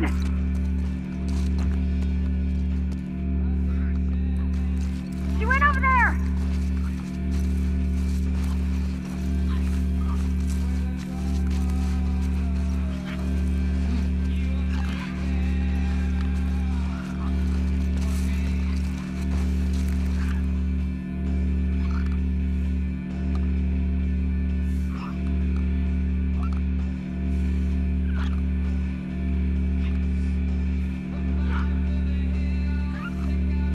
down!